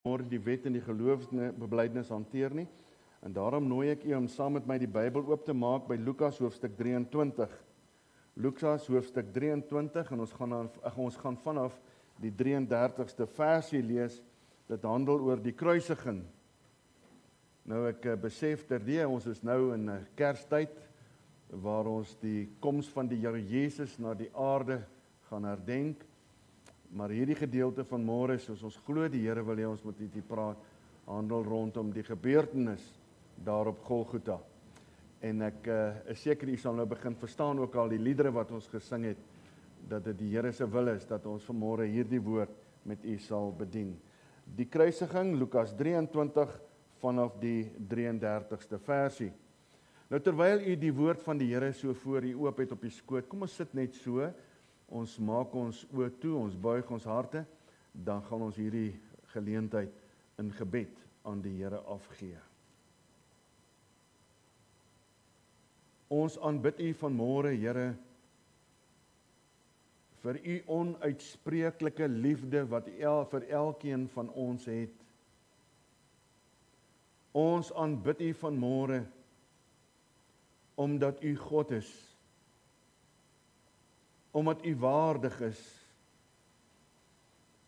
môre die wet en die geloofsbelijdenis hanteer nie. En daarom nooi ek u om saam met my die Bybel oop te maak by Lukas hoofstuk 23. Lukas hoofstuk 23 en ons gaan dan ons gaan vanaf die 33ste versie lees. Dit handel oor die kruisiging. Nou ek uh, besef terdee ons is nou in 'n uh, Kerstyd waar ons die koms van die Here Jesus na die aarde gaan herdenk. Maar hierdie gedeelte van môre soos ons glo die Here wil hê ons moet hierdie praat handel rondom die gebeurtenis daar op Golgotha. En ek uh, is seker u sal nou begin verstaan ook al die liedere wat ons gesing het dat dit die Here se wil is dat ons vanmôre hierdie woord met u sal bedien. Die kruisiging Lukas 23 vanaf die 33ste versie. Nou terwyl u die woord van die Here so voor u oop het op die skoot, kom ons sit net so ons maak ons oë toe, ons buig ons harte, dan gaan ons hierdie geleentheid in gebed aan die Here afgee. Ons aanbid U vanmôre, Here, vir U onuitspreeklike liefde wat U el, vir elkeen van ons het. Ons aanbid U vanmôre omdat U God is omdat u waardig is.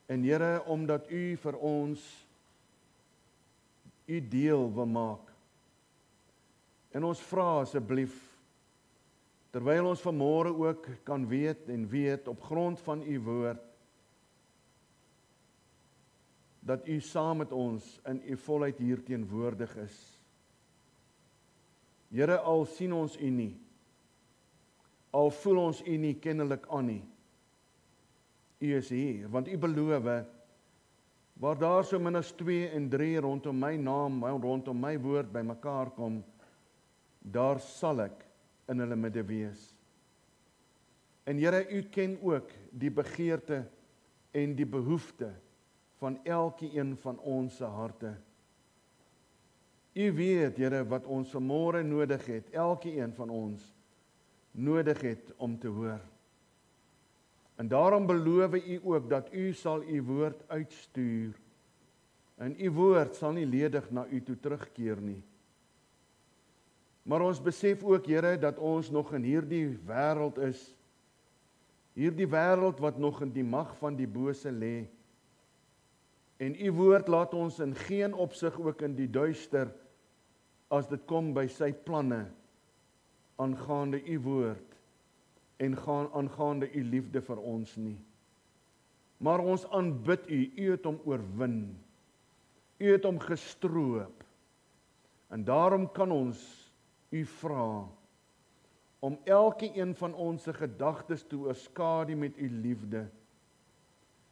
En Here, omdat u vir ons u deel wil maak. En ons vra asseblief terwyl ons vanmôre ook kan weet en weet op grond van u woord dat u saam met ons in u volheid hier teenwoordig is. Here, al sien ons u nie, al voel ons u nie kennelik aan nie. U is hier want u beloof waar daar so min as 2 en 3 rondom my naam, rondom my woord bymekaar kom, daar sal ek in hulle midde wees. En Here, u ken ook die begeerte en die behoefte van elkeen van ons se harte. U weet, Here, wat ons vanmôre nodig het, elkeen van ons nodig het om te hoor. En daarom beloof u ook dat u sal u woord uitstuur. En u woord sal nie ledig na u toe terugkeer nie. Maar ons besef ook Here dat ons nog in hierdie wêreld is. Hierdie wêreld wat nog in die mag van die bose lê. En u woord laat ons in geen opsig ook in die duister as dit kom by sy planne aangaande u woord en gaan aangaande u liefde vir ons nie. Maar ons aanbid u, u het hom oorwin. U het hom gestroop. En daarom kan ons u vra om elke een van ons se gedagtes te oorskadu met u liefde.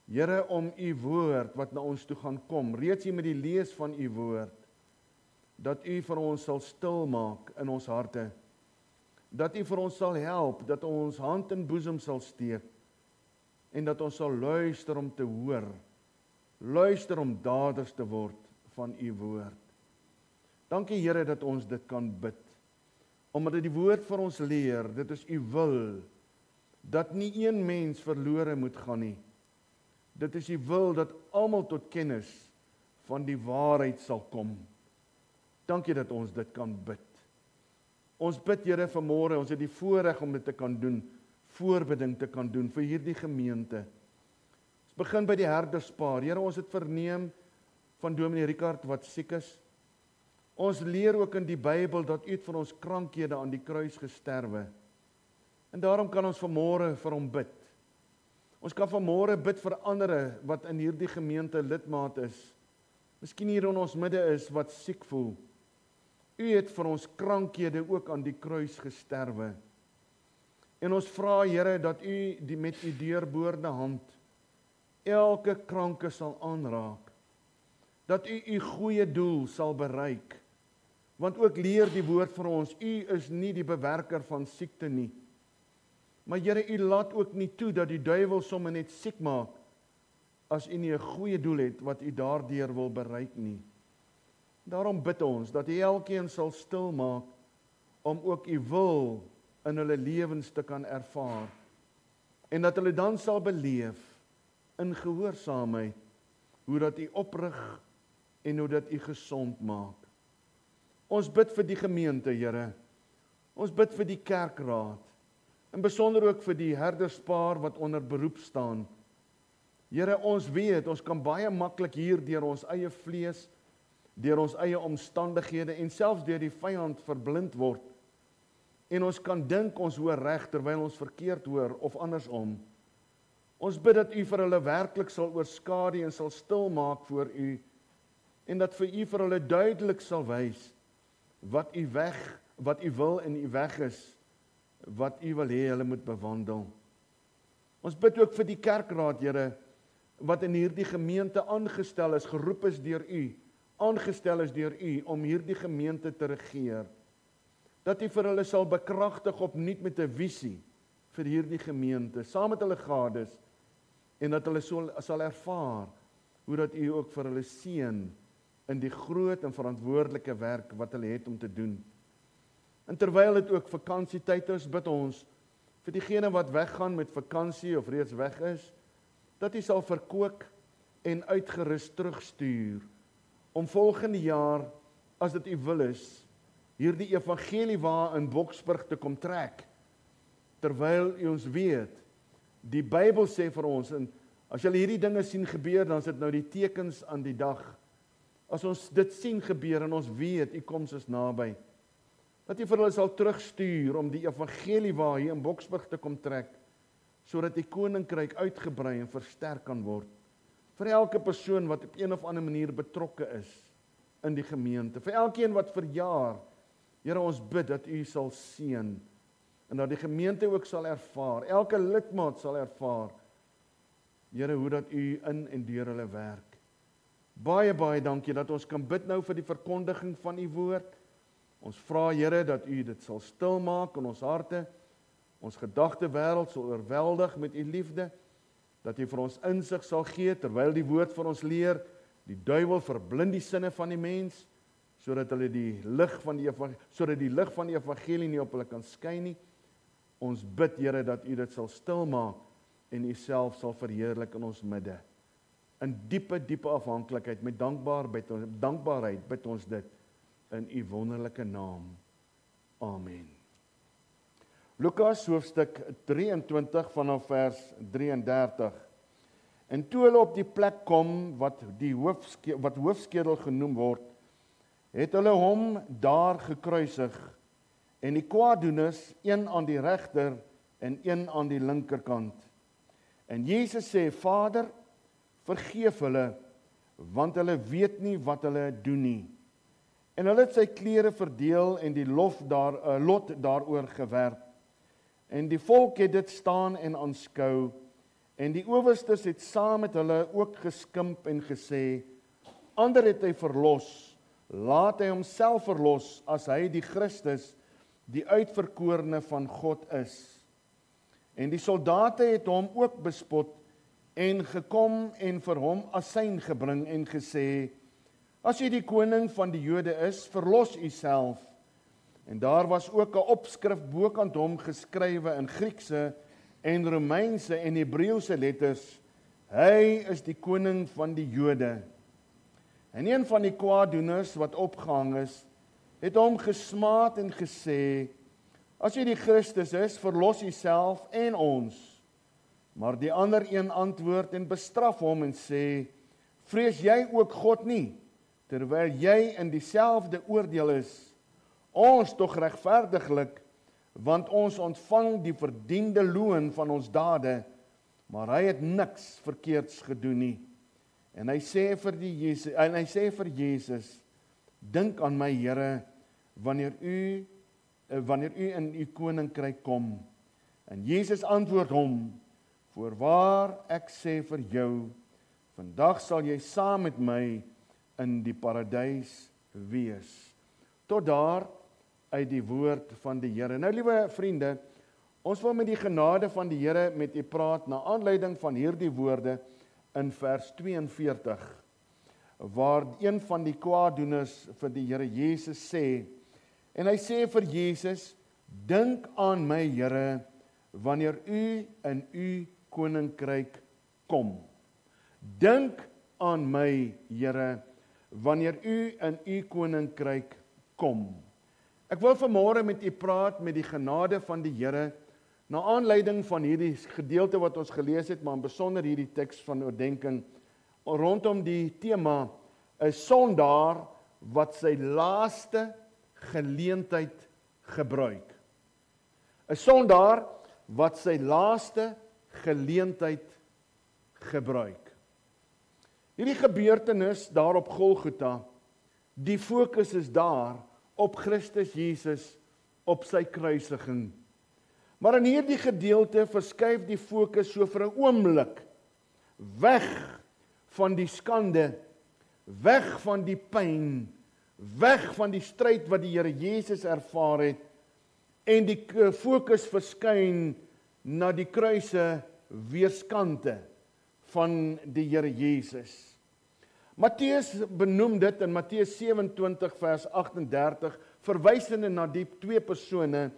Here om u woord wat na ons toe gaan kom, reeds hier met die lees van u woord, dat u vir ons sal stil maak in ons harte dat U vir ons sal help, dat ons hand in boesem sal steek en dat ons sal luister om te hoor. Luister om daders te word van U woord. Dankie Here dat ons dit kan bid. Omdat dit die woord vir ons leer, dit is U wil dat nie een mens verlore moet gaan nie. Dit is U wil dat almal tot kennis van die waarheid sal kom. Dankie dat ons dit kan bid. Ons bid Here vanmôre, ons het die voorreg om dit te kan doen, voorbeding te kan doen vir hierdie gemeente. Ons begin by die herderspaar. Here, ons het verneem van Dominee Ricard wat siek is. Ons leer ook in die Bybel dat U vir ons krankhede aan die kruis gesterwe. En daarom kan ons vanmôre vir hom bid. Ons kan vanmôre bid vir ander wat in hierdie gemeente lidmaat is. Miskien hier in ons midde is wat siek voel. U het vir ons krankhede ook aan die kruis gesterwe. En ons vra Here dat U die met U deurboorde hand elke kranke sal aanraak. Dat U U goeie doel sal bereik. Want ook leer die woord vir ons, U is nie die bewerker van siekte nie. Maar Here, U laat ook nie toe dat die duiwel sommer net siek maak as U nie 'n goeie doel het wat U daardeur wil bereik nie. Daarom bid ons dat U elkeen sal stil maak om ook U wil in hulle lewens te kan ervaar en dat hulle dan sal beleef in gehoorsaamheid hoe dat U oprig en hoe dat U gesond maak. Ons bid vir die gemeente, Here. Ons bid vir die kerkraad. In besonder ook vir die herderspaar wat onder beroep staan. Here, ons weet ons kan baie maklik hier deur ons eie vlees, deur ons eie omstandighede en selfs deur die vyand verblind word. En ons kan dink ons hoor reg terwyl ons verkeerd hoor of andersom. Ons bid dat U vir hulle werklik sal oorskadu en sal stil maak voor U en dat vir U vir hulle duidelik sal wys wat U weg, wat U wil in U weg is, wat U wil hê hulle moet bewandel. Ons bid ook vir die kerkraad, Here, wat in hierdie gemeente aangestel is, geroep is deur U, aangestel is deur U om hierdie gemeente te regeer. Dat U vir hulle sal bekragtig opnuut met 'n visie vir hierdie gemeente, saam met hulle gades en dat hulle sal sal ervaar hoe dat U ook vir hulle seën in die groot en verantwoordelike werk wat hulle het om te doen. En terwyl dit ook vakansietyd is, bid ons vir diegene wat weggaan met vakansie of reeds weg is, dat U sal verkoop en uitgerus terugstuur om volgende jaar as dit U wil is, hierdie evangelie waar in Boksburg te kom trek. Terwyl U ons weet Die Bybel sê vir ons en as jy hierdie dinge sien gebeur, dan is dit nou die tekens aan die dag. As ons dit sien gebeur en ons weet u koms is naby, dat u vir hulle sal terugstuur om die evangelie waar hier in Boksburg te kom trek sodat die koninkryk uitgebrei en versterk kan word vir elke persoon wat op een of ander manier betrokke is in die gemeente, vir elkeen wat verjaar. Here, ons bid dat u sal seën en dat die gemeente ook sal ervaar, elke lidmaat sal ervaar Here hoe dat u in en deur hulle werk. Baie baie dankie dat ons kan bid nou vir die verkondiging van u woord. Ons vra Here dat u dit sal stil maak in ons harte. Ons gedagte wêreld sal oorweldig met u liefde. Dat u vir ons insig sal gee terwyl die woord vir ons leer. Die duiwel verblind die sinne van die mens sodat hulle die lig van die sodat die lig van die evangelie nie op hulle kan skyn nie. Ons bid Here dat U dit sal stil maak en U self sal verheerlik in ons midde. In diepe diepe afhanklikheid met dankbaar bid ons dankbaarheid bid ons dit in U wonderlike naam. Amen. Lukas hoofstuk 23 vanaf vers 33. En toe hulle op die plek kom wat die hoofskedel wat hoofskedel genoem word, het hulle hom daar gekruisig en die kwaadoeners een aan die regter en een aan die linkerkant. En Jesus sê: "Vader, vergeef hulle, want hulle weet nie wat hulle doen nie." En hulle het sy klere verdeel en die lof daar 'n eh, lot daaroor gewerp. En die volk het dit staan en aanskou. En die owerstes het saam met hulle ook geskimp en gesê: "Ander het hy verlos, laat hy homself verlos as hy die Christus die uitverkorene van God is. En die soldate het hom ook bespot en gekom en vir hom asyn gebring en gesê: As jy die koning van die Jode is, verlos u self. En daar was ook 'n opskrif bokant hom geskrywe in Griekse en Romeinse en Hebreëse letters: Hy is die koning van die Jode. En een van die kwaadoeners wat opgehang is, het hom gesmaat en gesê: As jy die Christus is, verlos jouself en ons. Maar die ander een antwoord en bestraf hom en sê: Vrees jy ook God nie terwyl jy in dieselfde oordeel is? Ons tog regverdiglik want ons ontvang die verdiende loon van ons dade, maar hy het niks verkeerds gedoen nie. En hy sê vir die Jesus en hy sê vir Jesus: Dink aan my Here wanneer u eh, wanneer u in u koninkryk kom. En Jesus antwoord hom: Voorwaar ek sê vir jou, vandag sal jy saam met my in die paradys wees. Tot daar uit die woord van die Here. Nou liewe vriende, ons wil met die genade van die Here met u praat na aanleiding van hierdie woorde in vers 42 waar een van die kwaadoeners vir die Here Jesus sê En hy sê vir Jesus: "Dink aan my, Here, wanneer u in u koninkryk kom. Dink aan my, Here, wanneer u in u koninkryk kom. Ek wil vanmôre met u praat met die genade van die Here na aanleiding van hierdie gedeelte wat ons gelees het, maar in besonder hierdie teks van oordenking rondom die tema 'n sondaar wat sy laaste geleentheid gebruik. 'n Sondaar wat sy laaste geleentheid gebruik. Hierdie gebeurtenis daar op Golgotha, die fokus is daar op Christus Jesus op sy kruisiging. Maar in hierdie gedeelte verskuif die fokus so vir 'n oomblik weg van die skande, weg van die pyn, weg van die stryd wat die Here Jesus ervaar het en die fokus verskyn na die kruise weerskante van die Here Jesus. Matteus benoem dit in Matteus 27 vers 38 verwysende na die twee persone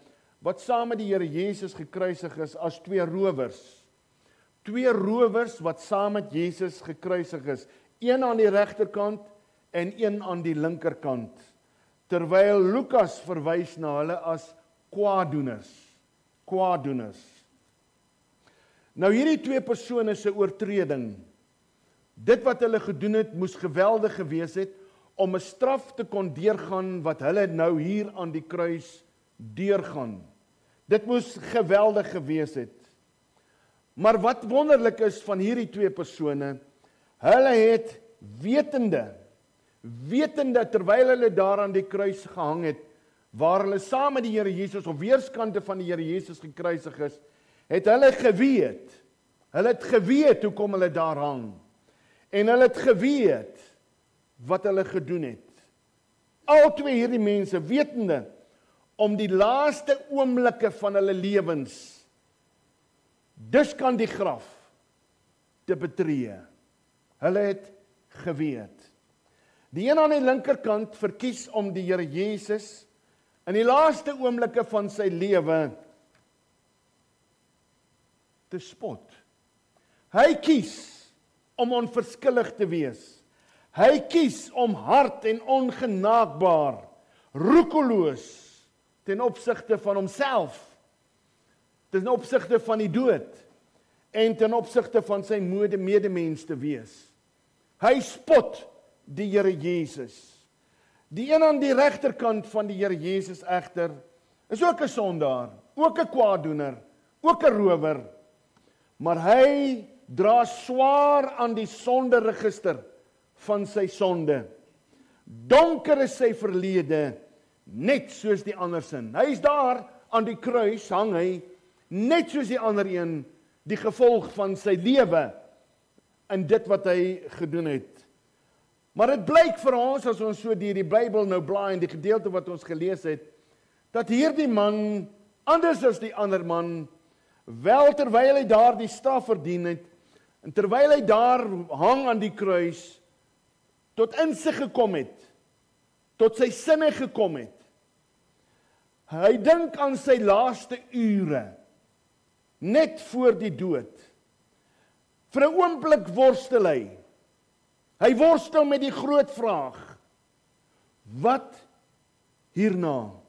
wat saam met die Here Jesus gekruisig is as twee rowers. Twee rowers wat saam met Jesus gekruisig is, een aan die regterkant en een aan die linkerkant. Terwyl Lukas verwys na hulle as kwaadoeners. Kwaadoeners. Nou hierdie twee persone se oortreding dit wat hulle gedoen het moes geweldig gewees het om 'n straf te kon deurgaan wat hulle nou hier aan die kruis deurgaan. Dit moes geweldig gewees het. Maar wat wonderlik is van hierdie twee persone, hulle het wetende wetende terwyl hulle daar aan die kruis gehang het waar hulle saam met die Here Jesus op weerskante van die Here Jesus gekruisig is, het hulle geweet. Hulle het geweet hoekom hulle daar hang. En hulle het geweet wat hulle gedoen het. Al twee hierdie mense wetende om die laaste oomblikke van hulle lewens dus kan die graf te betree. Hulle het geweet. Die een aan die linkerkant verkies om die Here Jesus in die laaste oomblikke van sy lewe te spot. Hy kies om onverskillig te wees. Hy kies om hard en ongenaakbaar, roekeloos ten opsigte van homself, ten opsigte van die dood en ten opsigte van sy mode medemens te wees. Hy spot die Here Jesus. Die een aan die regterkant van die Here Jesus egter is ook 'n sondaar, ook 'n kwaadoener, ook 'n rower maar hy dra swaar aan die sonderegister van sy sonde. Donker is sy verlede net soos die ander sin. Hy's daar aan die kruis hang hy net soos die ander een die gevolg van sy lewe in dit wat hy gedoen het. Maar dit blyk vir ons as ons so deur die Bybel nou blaai en die gedeelte wat ons gelees het dat hierdie man anders as die ander man wel terwyl hy daardie straf verdien het en terwyl hy daar hang aan die kruis tot insig gekom het tot sy sinne gekom het hy dink aan sy laaste ure net voor die dood vir 'n oomblik worstel hy hy worstel met die groot vraag wat hierna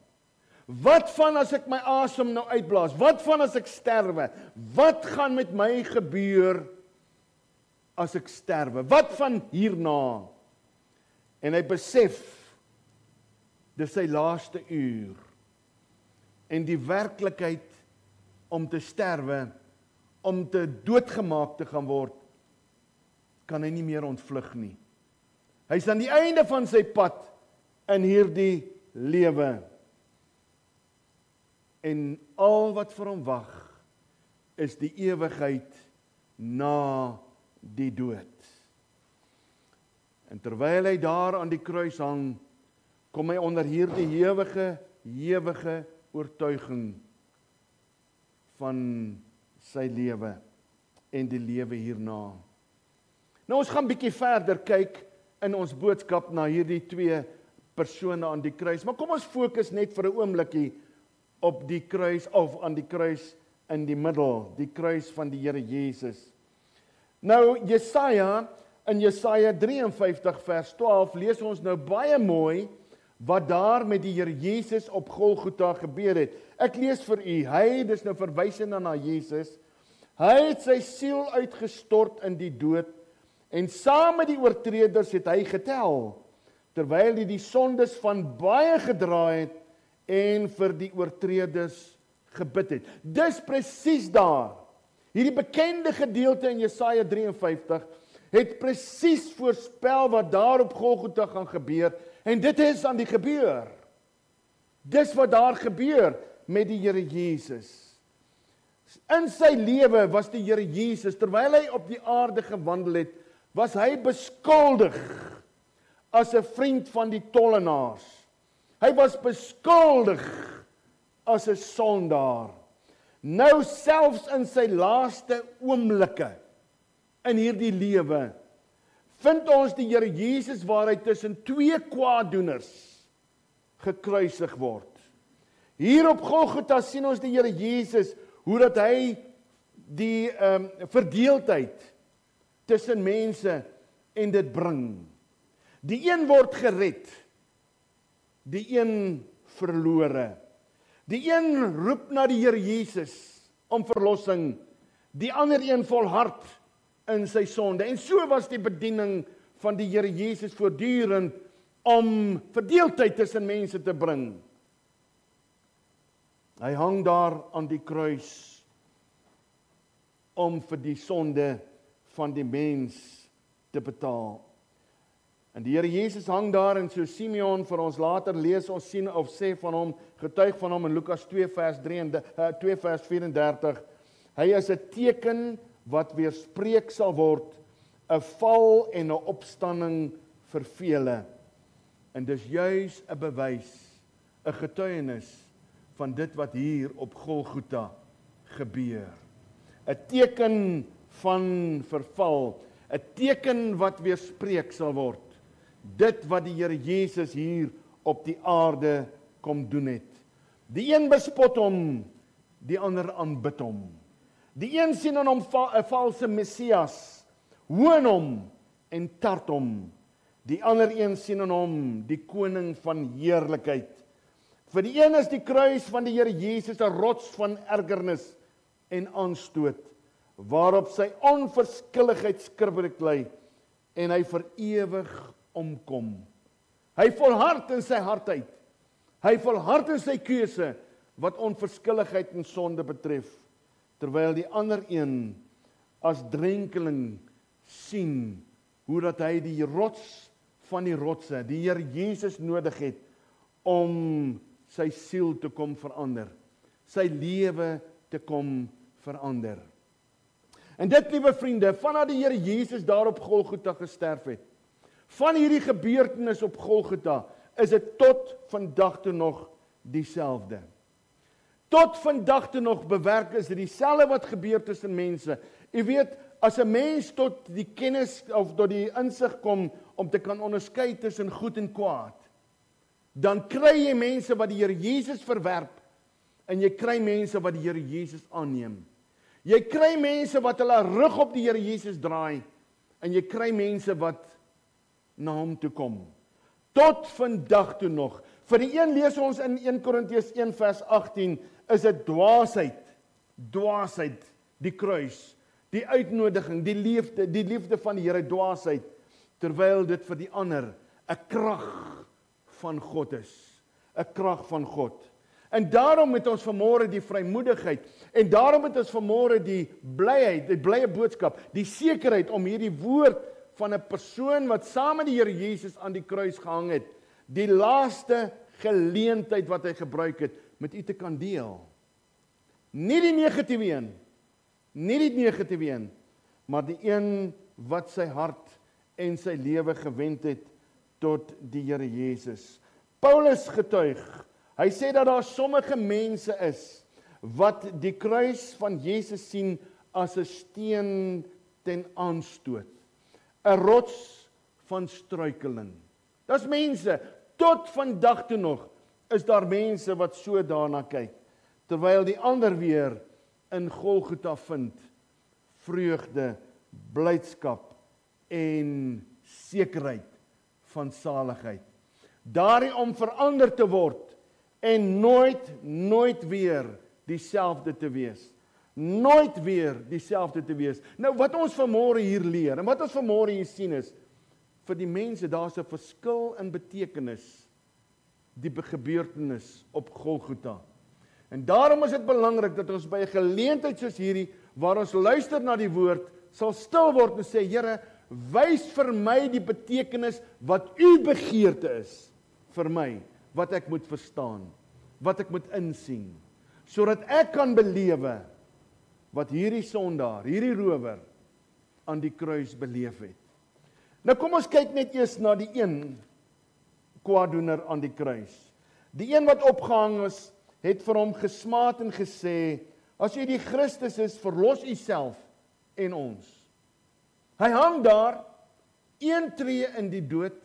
Wat van as ek my asem nou uitblaas? Wat van as ek sterwe? Wat gaan met my gebeur as ek sterwe? Wat van hierna? En hy besef dis sy laaste uur. En die werklikheid om te sterwe, om te doodgemaak te gaan word, kan hy nie meer ontvlug nie. Hy's aan die einde van sy pad in hierdie lewe en al wat vir hom wag is die ewigheid na die dood. En terwyl hy daar aan die kruis hang, kom hy onder hierdie ewige ewige oortuiging van sy lewe en die lewe hierna. Nou ons gaan bietjie verder kyk in ons boodskap na hierdie twee persone aan die kruis, maar kom ons fokus net vir 'n oombliekie op die kruis of aan die kruis in die middel, die kruis van die Here Jesus. Nou Jesaja in Jesaja 53 vers 12 lees ons nou baie mooi wat daar met die Here Jesus op Golgotha gebeur het. Ek lees vir u. Hy, dis nou verwysende na Jesus. Hy het sy siel uitgestort in die dood en saam met die oortreders het hy getel terwyl hy die sondes van baie gedra het en vir die oortreders gebid het. Dis presies daar. Hierdie bekende gedeelte in Jesaja 53 het presies voorspel wat daar op Golgotha gaan gebeur en dit is aan die gebeur. Dis wat daar gebeur met die Here Jesus. In sy lewe was die Here Jesus terwyl hy op die aarde gewandel het, was hy beskuldig as 'n vriend van die tollenaars. Hy was beskuldig as 'n sondaar. Nou selfs in sy laaste oomblikke in hierdie lewe vind ons die Here Jesus waar hy tussen twee kwaaddoeners gekruisig word. Hier op Golgotha sien ons die Here Jesus hoe dat hy die ehm um, verdeeldheid tussen mense en dit bring. Die een word gered. Die een verlore. Die een roep na die Here Jesus om verlossing. Die ander een volhard in sy sonde. En so was die bediening van die Here Jesus voortdurend om verdeeldheid tussen mense te bring. Hy hang daar aan die kruis om vir die sonde van die mens te betaal. En die Here Jesus hang daar en so Simeon vir ons later lees ons sien of sê van hom getuig van hom in Lukas 2 vers 3 en 2 vers 34. Hy is 'n teken wat weerspreek sal word 'n val en 'n opstanding vir vele. En dis juis 'n bewys, 'n getuienis van dit wat hier op Golgotha gebeur. 'n Teken van verval, 'n teken wat weerspreek sal word. Dit wat die Here Jesus hier op die aarde kom doen het. Die een bespot hom, die ander aanbid hom. Die een sien in hom 'n valse Messias, hoon hom en tart hom. Die ander een sien in hom die koning van heerlikheid. Vir die een is die kruis van die Here Jesus 'n rots van ergernis en aanstoot waarop sy onverskilligheid skriftelik lê en hy vir ewig omkom. Hy volhard in sy hartheid. Hy volhard in sy keuse wat onverskilligheid en sonde betref terwyl die ander een as drenkeling sien hoe dat hy die rots van die rotse, die Here Jesus nodig het om sy siel te kom verander, sy lewe te kom verander. En dit liewe vriende, vanaf die Here Jesus daar op Golgotha gesterf het, van hierdie gebeurtenis op Golgotha, is dit tot vandag toe nog dieselfde tot vandag toe nog bewerk is dit dieselfde wat gebeur tussen mense. U weet, as 'n mens tot die kennis of tot die insig kom om te kan onderskei tussen goed en kwaad, dan kry jy mense wat die Here Jesus verwerp en jy kry mense wat die Here Jesus aanneem. Jy kry mense wat hulle rug op die Here Jesus draai en jy kry mense wat na hom toe kom. Tot vandag toe nog. Vir die een lees ons in 1 Korintiërs 1 vers 18 is dit dwaasheid. Dwaasheid, die kruis, die uitnodiging, die liefde, die liefde van die Here dwaasheid terwyl dit vir die ander 'n krag van God is, 'n krag van God. En daarom het ons vanmôre die vrymoedigheid en daarom het ons vanmôre die blyheid, die blye boodskap, die sekerheid om hierdie woord van 'n persoon wat saam met die Here Jesus aan die kruis gehang het, die laaste geleentheid wat hy gebruik het met u te kan deel. Nie die negatiewe een, nie die negatiewe een, maar die een wat sy hart en sy lewe gewend het tot die Here Jesus. Paulus getuig. Hy sê dat daar sommige mense is wat die kruis van Jesus sien as 'n steen ten aanstoot. 'n Rots van struikeling. Daar's mense tot vandag toe nog is daar mense wat so daarna kyk terwyl die ander weer in Golgotha vind vreugde, blydskap en sekerheid van saligheid. Daardie om verander te word en nooit nooit weer dieselfde te wees. Nooit weer dieselfde te wees. Nou wat ons vanmôre hier leer en wat ons vanmôre hier sien is vir die mense daar's 'n verskil in betekenis die gebeurtenis op Golgotha. En daarom is dit belangrik dat ons by 'n geleentheid soos hierdie waar ons luister na die woord sal stil word en sê Here, wys vir my die betekenis wat u begeerte is vir my, wat ek moet verstaan, wat ek moet insien, sodat ek kan belewe wat hierdie sondaar, hierdie rower aan die kruis beleef het. Nou kom ons kyk net eers na die een kwaadoener aan die kruis. Die een wat opgehang is, het vir hom gesmaat en gesê: "As jy die Christus is, verlos u self en ons." Hy hang daar een tree in die dood,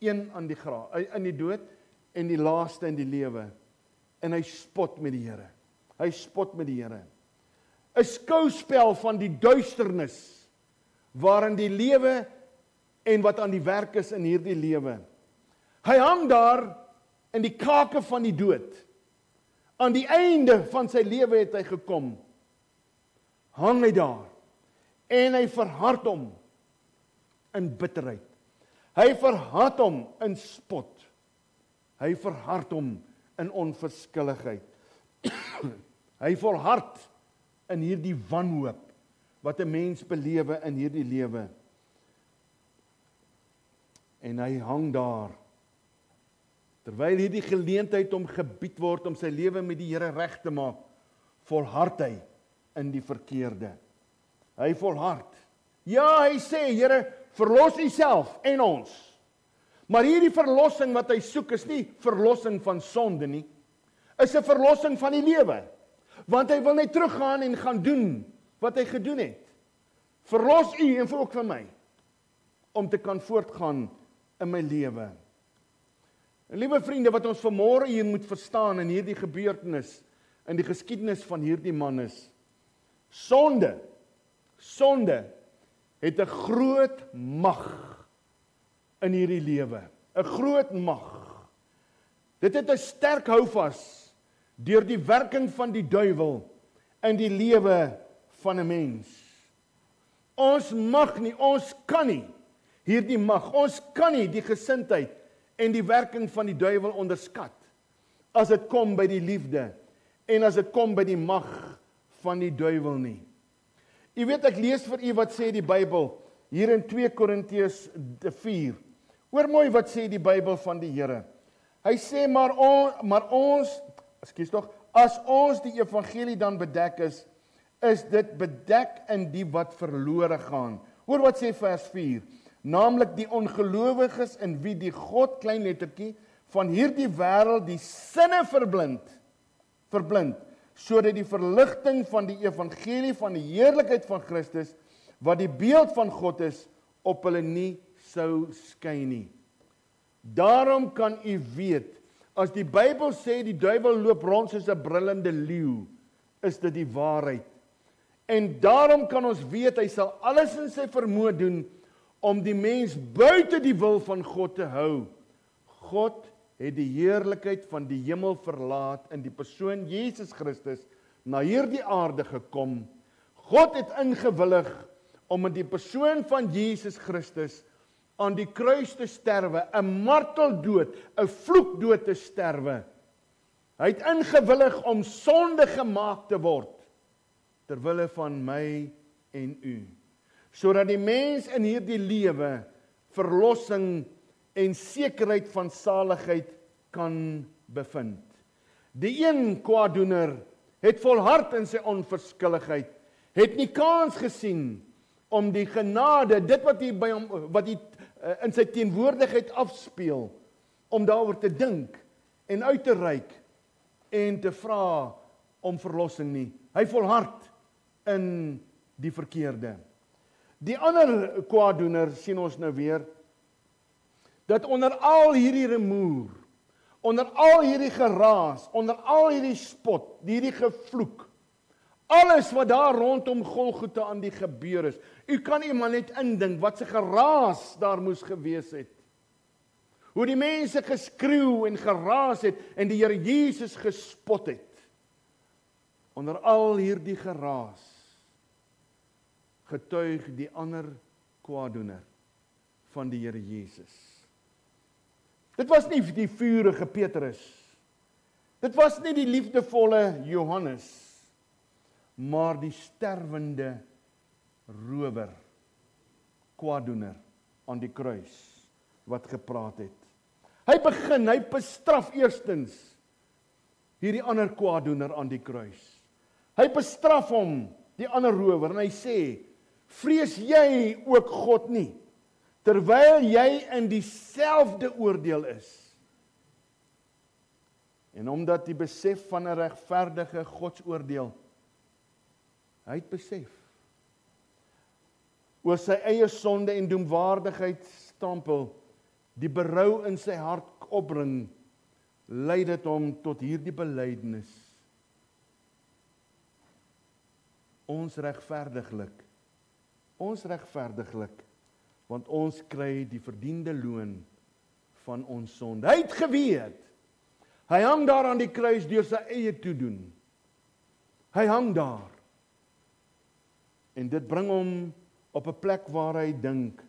een aan die graf, in die dood en die laaste in die lewe. En hy spot met die Here. Hy spot met die Here. 'n Skouspel van die duisternis waarin die lewe en wat aan die werk is in hierdie lewe. Hy hang daar in die kake van die dood. Aan die einde van sy lewe het hy gekom. Hang hy daar en hy verhard hom in bitterheid. Hy verhard hom in spot. Hy verhard hom in onverskilligheid. hy volhard in hierdie wanhoop wat 'n mens belewe in hierdie lewe. En hy hang daar. Terwyl hierdie geleentheid hom gebied word om sy lewe met die Here reg te maak volhard hy in die verkeerde. Hy volhard. Ja hy sê Here verlos u self en ons. Maar hierdie verlossing wat hy soek is nie verlossing van sonde nie. Is 'n verlossing van die lewe want hy wil net teruggaan en gaan doen wat hy gedoen het verlos u en vir ook vir my om te kan voortgaan in my lewe. En liewe vriende, wat ons vanmôre hier moet verstaan in hierdie gebeurtenis in die geskiedenis van hierdie man is sonde. Sonde het 'n groot mag in hierdie lewe, 'n groot mag. Dit het 'n sterk houvas deur die werking van die duiwel in die lewe van 'n mens. Ons mag nie, ons kan nie hierdie mag. Ons kan nie die gesindheid en die werking van die duiwel onderskat as dit kom by die liefde en as dit kom by die mag van die duiwel nie. U weet ek lees vir u wat sê die Bybel hier in 2 Korintiërs 4. Hoor mooi wat sê die Bybel van die Here. Hy sê maar on, maar ons, ekskuus tog, as ons die evangelie dan bedek is, is dit bedek in die wat verlore gaan. Hoor wat sê vers 4 naamlik die ongelowiges in wie die God klein lettertjie van hierdie wêreld die sinne verblind verblind sodat die verligting van die evangelie van die heerlikheid van Christus wat die beeld van God is op hulle nie sou skyn nie. Daarom kan u weet as die Bybel sê die duiwel loop rond soos 'n brullende leeu, is dit die waarheid. En daarom kan ons weet hy sal alles in sy vermoë doen om die mens buite die wil van God te hou. God het die heerlikheid van die hemel verlaat in die persoon Jesus Christus na hierdie aarde gekom. God het ingewillig om in die persoon van Jesus Christus aan die kruis te sterwe, 'n marteldood, 'n vloekdood te sterwe. Hy het ingewillig om sonde gemaak te word ter wille van my en u sodat die mens in hierdie lewe verlossing en sekerheid van saligheid kan bevind. Die een kwaadoener het volhard in sy onverskilligheid, het nie kans gesien om die genade, dit wat hy by hom wat hy in sy teenwoordigheid afspeel, om daaroor te dink en uit te reik en te vra om verlossing nie. Hy volhard in die verkeerde. Die ander kwaadoener sien ons nou weer dat onder al hierdie remoer, onder al hierdie geraas, onder al hierdie spot, hierdie gevloek, Alles wat daar rondom Golgotha aan die gebeur is. U kan nie maar net indink wat se geraas daar moes gewees het. Hoe die mense geskreeu en geraas het en die Here Jesus gespot het. Onder al hierdie geraas getuig die ander kwaadoener van die Here Jesus. Dit was nie die vurige Petrus. Dit was nie die liefdevolle Johannes maar die sterwende rower kwaadoener aan die kruis wat gepraat het. Hy begin, hy bestraf eerstens hierdie ander kwaadoener aan die kruis. Hy bestraf hom, die ander rower en hy sê: "Vrees jy ook God nie terwyl jy in dieselfde oordeel is?" En omdat die besef van 'n regverdige Godsoordeel Hy het besef oor sy eie sonde en doemwaardigheid stampel die berou in sy hart opbring lei dit hom tot hierdie belydenis. Ons regverdiglik ons regverdiglik want ons kry die verdiende loon van ons sonde. Hy het geweet hy hang daar aan die kruis deur sy eie toedoen. Hy hang daar En dit bring hom op 'n plek waar hy dink,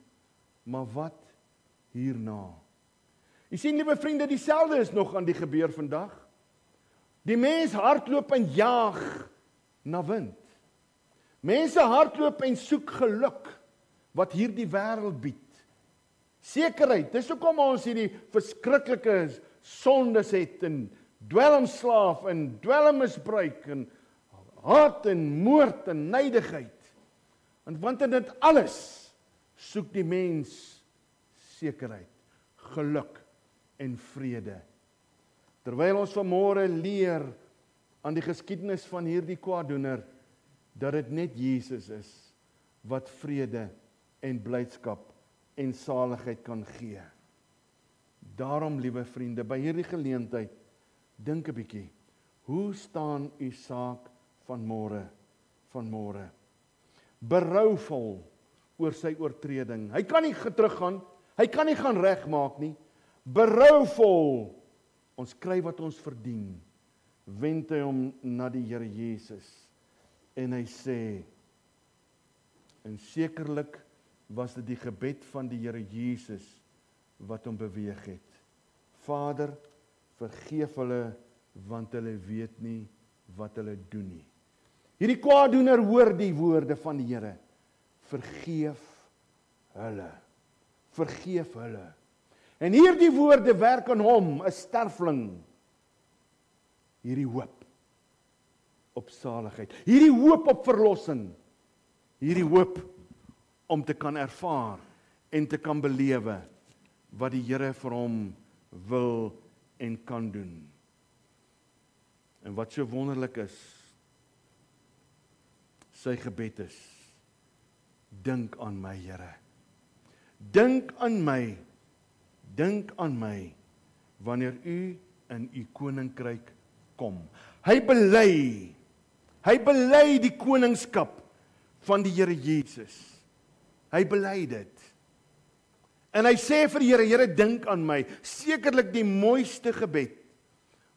maar wat hierna? Jy sien liewe vriende, dieselfde is nog aan die gebeur vandag. Die mens hardloop en jaag na wind. Mense hardloop en soek geluk wat hierdie wêreld bied. Sekerheid, dis hoekom ons hierdie verskriklike sondes het en dwelmslaaf en dwelmmisbruik en haat en moord en nydigheid. En want in dit alles soek die mens sekerheid, geluk en vrede. Terwyl ons vanmôre leer aan die geskiedenis van hierdie kwaadoener dat dit net Jesus is wat vrede en blydskap en saligheid kan gee. Daarom liewe vriende, by hierdie geleentheid dink 'n bietjie. Hoe staan u saak van môre? Berouvol oor sy oortreding. Hy kan nie teruggaan, hy kan nie gaan regmaak nie. Berouvol. Ons kry wat ons verdien. Wend hy hom na die Here Jesus en hy sê en sekerlik was dit die gebed van die Here Jesus wat hom beweeg het. Vader, vergeef hulle want hulle weet nie wat hulle doen nie. Hierdie kwaadoener hoor die woorde van die Here. Vergeef hulle. Vergeef hulle. En hierdie woorde werk aan hom, 'n sterfling. Hierdie hoop op saligheid. Hierdie hoop op verlossing. Hierdie hoop om te kan ervaar en te kan belewe wat die Here vir hom wil en kan doen. En wat so wonderlik is, sy gebed is dink aan my Here. Dink aan my. Dink aan my wanneer u in u koninkryk kom. Hy bely hy bely die koningskap van die Here Jesus. Hy bely dit. En hy sê vir die Here Here dink aan my. Sekerlik die mooiste gebed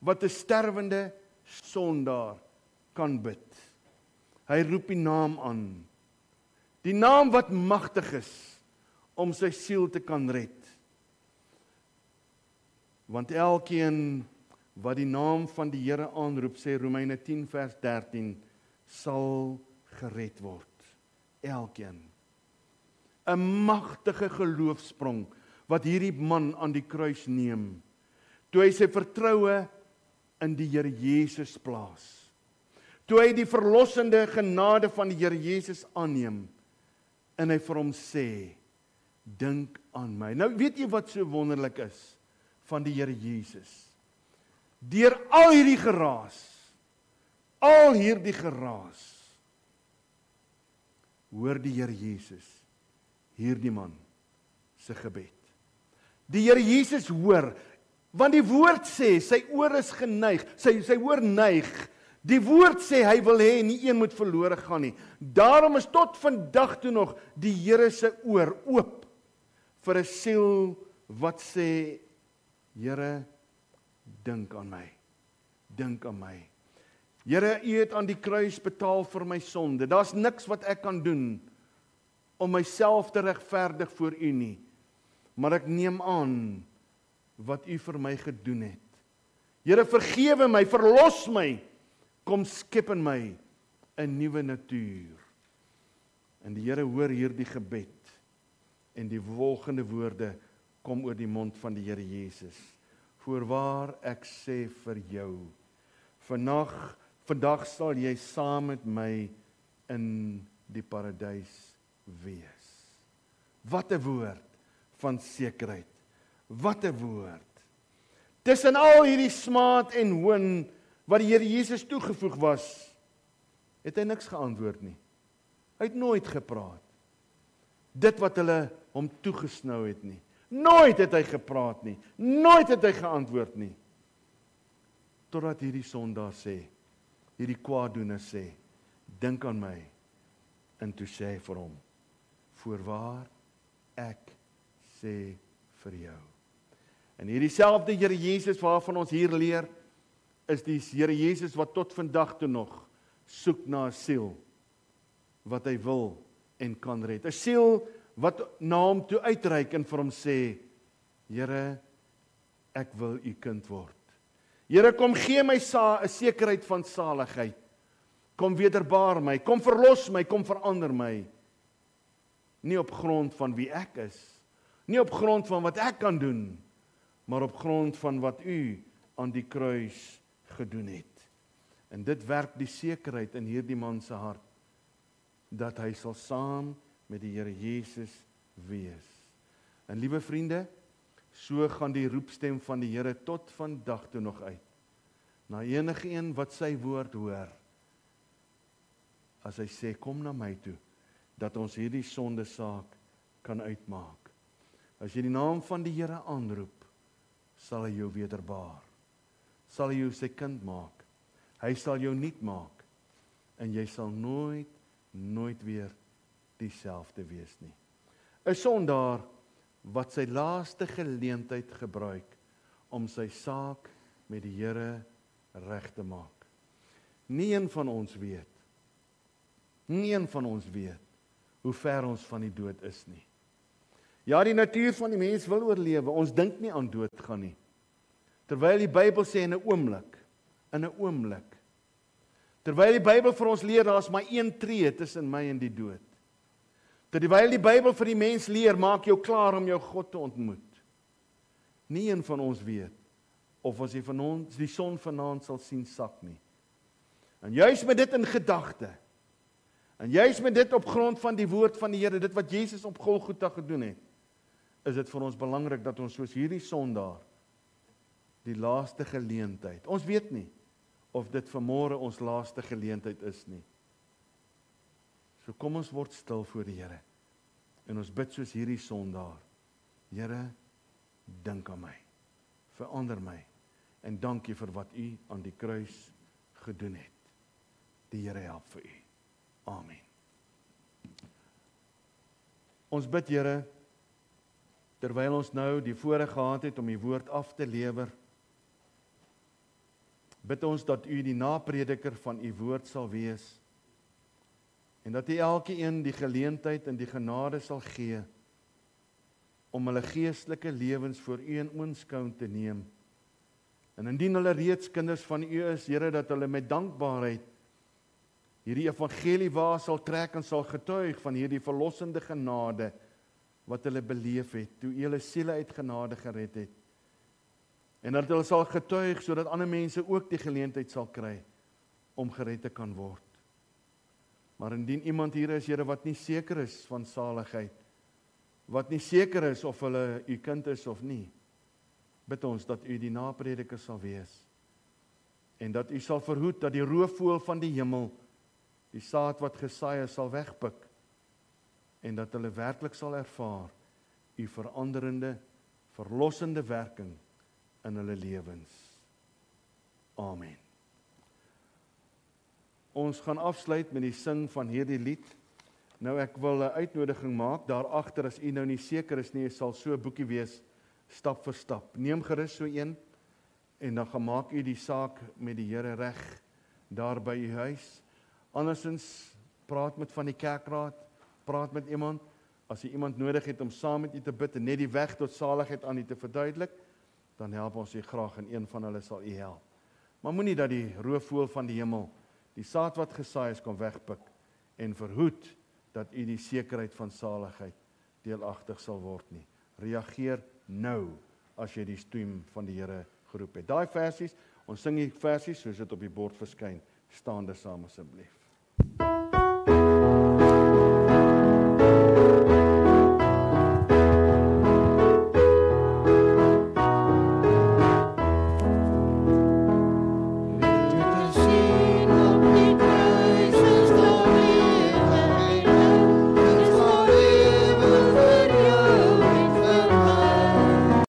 wat 'n sterwende sondaar kan bid Hy roep die naam aan. Die naam wat magtig is om sy siel te kan red. Want elkeen wat die naam van die Here aanroep, sê Romeine 10 vers 13, sal gered word. Elkeen. 'n Magtige geloofsprong wat hierdie man aan die kruis neem. Toe hy sy vertroue in die Here Jesus plaas toe hy die verlossende genade van die Here Jesus aanneem en hy vir hom sê dink aan my. Nou weet jy wat so wonderlik is van die Here Jesus. Deur al hierdie geraas, al hierdie geraas hoor die Here Jesus hierdie man se gebed. Die Here Jesus hoor want die woord sê sy oor is geneig, sy sy hoor neig Die woord sê hy wil hê nie een moet verlore gaan nie. Daarom is tot vandag toe nog die Here se oor oop vir 'n siel wat sê Here dink aan my. Dink aan my. Here, U het aan die kruis betaal vir my sonde. Daar's niks wat ek kan doen om myself te regverdig voor U nie. Maar ek neem aan wat U vir my gedoen het. Here, vergewe my, verlos my. Kom skep in my 'n nuwe natuur. En die Here hoor hierdie gebed en die volgende woorde kom oor die mond van die Here Jesus. Voorwaar ek sê vir jou, vannag vandag sal jy saam met my in die paradys wees. Wat 'n woord van sekerheid. Wat 'n woord. Tussen al hierdie smaad en hoon wat die Here Jesus toegevoeg was, het hy niks geantwoord nie. Hy het nooit gepraat. Dit wat hulle hom toegesnou het nie. Nooit het hy gepraat nie. Nooit het hy geantwoord nie. Totdat hierdie sondaar sê, hierdie kwaaddoener sê, dink aan my. En toe sê hy vir hom, voorwaar ek sê vir jou. En hierdie selfde Here Jesus waarvan ons hier leer, is die Here Jesus wat tot vandag toe nog soek na 'n siel wat hy wil en kan red. 'n Siel wat na hom toe uitreik en vir hom sê: Here, ek wil u kind word. Here, kom gee my sa 'n sekerheid van saligheid. Kom wederbaar my, kom verlos my, kom verander my. Nie op grond van wie ek is, nie op grond van wat ek kan doen, maar op grond van wat u aan die kruis gedoen het. En dit werk die sekerheid in hierdie man se hart dat hy sal saam met die Here Jesus wees. En liewe vriende, so gaan die roepstem van die Here tot vandag toe nog uit. Na enige een wat sy woord hoor. As hy sê kom na my toe dat ons hierdie sonde saak kan uitmaak. As jy die naam van die Here aanroep, sal hy jou wederbaar. Sal hy jou sy kind maak. Hy sal jou nuut maak en jy sal nooit nooit weer dieselfde wees nie. 'n Sondaar wat sy laaste geleentheid gebruik om sy saak met die Here reg te maak. Nie een van ons weet. Nie een van ons weet hoe ver ons van die dood is nie. Ja, die natuur van die mens wil oorlewe. Ons dink nie aan dood gaan nie. Terwyl die Bybel sê in 'n oomblik, in 'n oomblik. Terwyl die Bybel vir ons leer daar's maar een tree tussen my en die dood. Terwyl die Bybel vir die mens leer, maak jou klaar om jou God te ontmoet. Nie een van ons weet of as jy van ons die son vanaand sal sien sak nie. En juis met dit in gedagte. En juis met dit op grond van die woord van die Here, dit wat Jesus op Golgotha gedoen het, is dit vir ons belangrik dat ons soos hierdie sondaar die laaste geleentheid. Ons weet nie of dit vanmôre ons laaste geleentheid is nie. So kom ons word stil voor die Here. En ons bid soos hierdie sondaar. Here, dink aan my. Verander my. En dankie vir wat u aan die kruis gedoen het. Die Here help vir u. Amen. Ons bid Here terwyl ons nou die voorreg gehad het om u woord af te lewer. Bid ons dat u die naprediker van u woord sal wees en dat U elkeen die geleentheid en die genade sal gee om hulle geestelike lewens voor U in oënskou te neem. En indien hulle reeds kinders van U is, Here, dat hulle met dankbaarheid hierdie evangelie waar sal trek en sal getuig van hierdie verlossende genade wat hulle beleef het toe U hulle siele uit genade gered het. En dat hulle sal getuig sodat ander mense ook die geleentheid sal kry om gered te kan word. Maar indien iemand hier is, Here, wat nie seker is van saligheid, wat nie seker is of hulle u kind is of nie, bid ons dat u die naprediker sal wees en dat u sal verhoed dat die roofvoël van die hemel die saad wat gesaai is sal wegpik en dat hulle werklik sal ervaar u veranderende verlossende werking in hulle lewens. Amen. Ons gaan afsluit met die sing van hierdie lied. Nou ek wil 'n uitnodiging maak daar agter as u nou nie seker is nie, sal so 'n boekie wees stap vir stap. Neem gerus so een en dan gaan maak u die saak met die Here reg daar by u huis. Andersins praat met van die kerkraad, praat met iemand as jy iemand nodig het om saam met u te bid en net die weg tot saligheid aan u te verduidelik, dan help ons u graag en een van hulle sal u help. Maar moenie dat die roofvoël van die hemel die saad wat gesaai is kom wegpik en verhoed dat u die sekerheid van saligheid deelagtig sal word nie. Reageer nou as jy die stem van die Here geroep het. Daai versies, ons sing die versies soos dit op die bord verskyn. Staande saam asseblief.